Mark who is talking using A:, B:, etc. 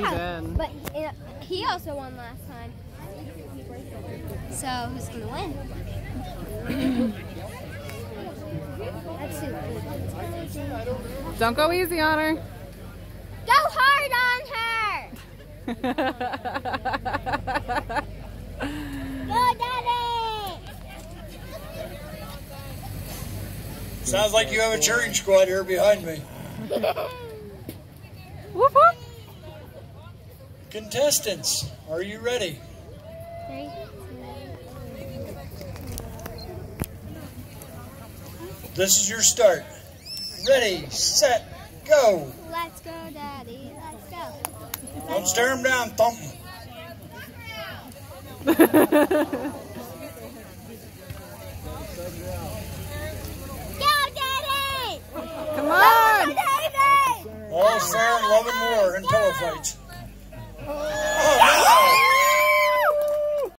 A: Yeah,
B: did.
A: but he also won last time. So who's gonna win?
B: Don't go easy on her.
A: Go hard on her. Go, Daddy.
C: Sounds like you have a cheering squad here behind me. Contestants, are you ready? This is your start. Ready, set, go.
A: Let's go, Daddy. Let's go.
C: Don't stare him down, thump.
A: Go, Daddy.
B: Come on.
A: David.
C: All fair in love and war and pillow fights. 어.